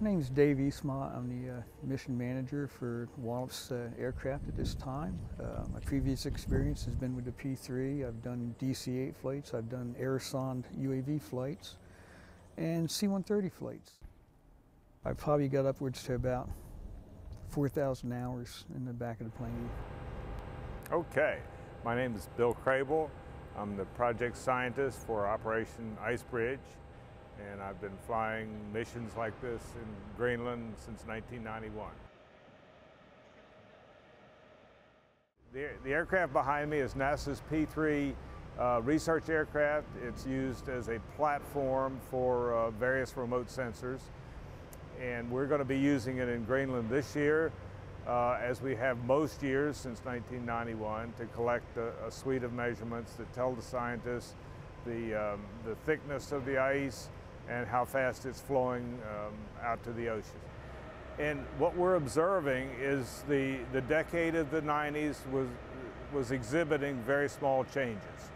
My name is Dave Eastmont. I'm the uh, mission manager for Wallops uh, Aircraft at this time. Uh, my previous experience has been with the P-3. I've done DC-8 flights, I've done Aerosonde UAV flights, and C-130 flights. I probably got upwards to about 4,000 hours in the back of the plane. Okay, my name is Bill Krabill. I'm the project scientist for Operation Icebridge and I've been flying missions like this in Greenland since 1991. The, the aircraft behind me is NASA's P-3 uh, research aircraft. It's used as a platform for uh, various remote sensors. And we're going to be using it in Greenland this year, uh, as we have most years since 1991, to collect a, a, suite of measurements that tell the scientists the, um, the thickness of the ice, and how fast it's flowing um, out to the ocean. And what we're observing is the, the decade of the 90s was, was exhibiting very small changes.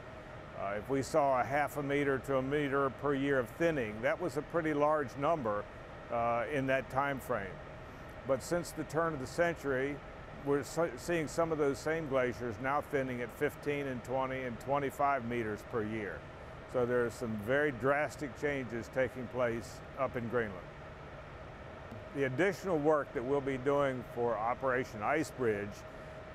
Uh, if we saw a half a meter to a meter per year of thinning, that was a pretty large number uh, in that time frame. But since the turn of the century, we're seeing some of those same glaciers now thinning at 15 and 20 and 25 meters per year. So there are some very drastic changes taking place up in Greenland. The additional work that we'll be doing for Operation Icebridge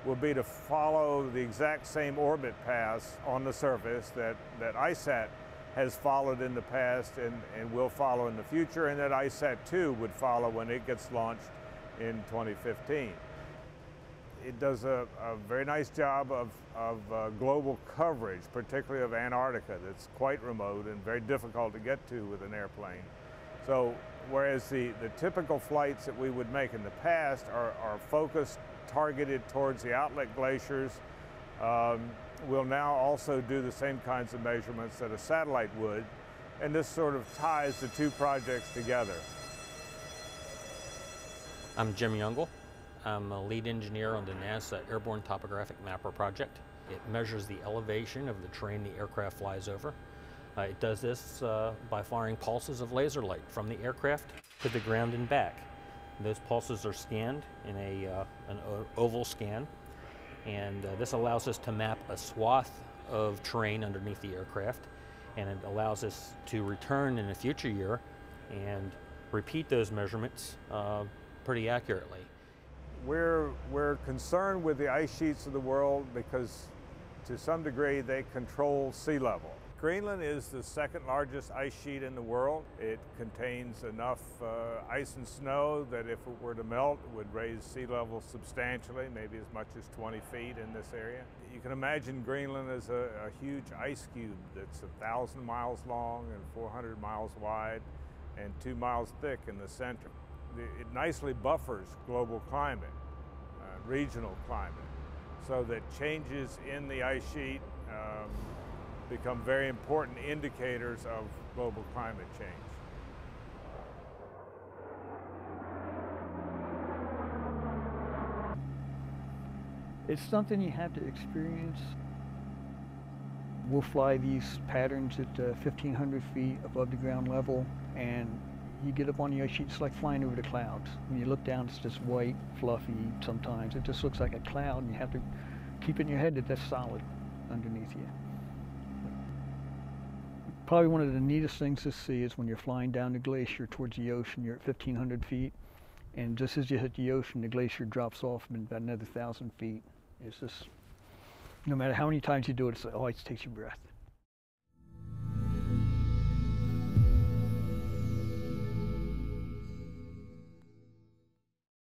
will be to follow the exact same orbit paths on the surface that, that ICESat has followed in the past and, and will follow in the future, and that ICESat-2 would follow when it gets launched in 2015 it does a, a, very nice job of, of uh, global coverage, particularly of Antarctica, that's quite remote and very difficult to get to with an airplane. So whereas the, the typical flights that we would make in the past are, are focused, targeted towards the outlet glaciers, um, we'll now also do the same kinds of measurements that a satellite would, and this sort of ties the two projects together. I'm Jim Yungel. I'm a lead engineer on the NASA Airborne Topographic Mapper project. It measures the elevation of the terrain the aircraft flies over. Uh, it does this uh, by firing pulses of laser light from the aircraft to the ground and back. Those pulses are scanned in a, uh, an oval scan, and uh, this allows us to map a swath of terrain underneath the aircraft, and it allows us to return in a future year and repeat those measurements uh, pretty accurately. We're, we're concerned with the ice sheets of the world because to some degree they control sea level. Greenland is the second largest ice sheet in the world. It contains enough uh, ice and snow that if it were to melt, it would raise sea level substantially, maybe as much as 20 feet in this area. You can imagine Greenland as a, a huge ice cube that's thousand miles long and 400 miles wide and two miles thick in the center it nicely buffers global climate, uh, regional climate, so that changes in the ice sheet um, become very important indicators of global climate change. It's something you have to experience. We'll fly these patterns at uh, 1,500 feet above the ground level and you get up on the ice sheet, it's like flying over the clouds. When you look down, it's just white, fluffy sometimes. It just looks like a cloud, and you have to keep in your head that that's solid underneath you. Probably one of the neatest things to see is when you're flying down the glacier towards the ocean, you're at 1,500 feet, and just as you hit the ocean, the glacier drops off about another 1,000 feet. It's just, no matter how many times you do it, oh, it always takes your breath.